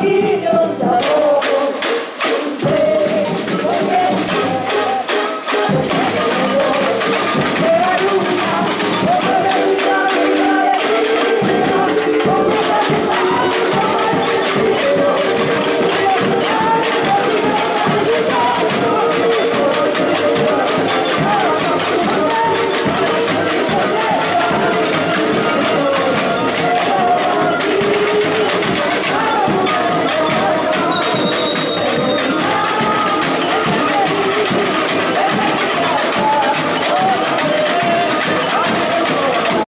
filhos da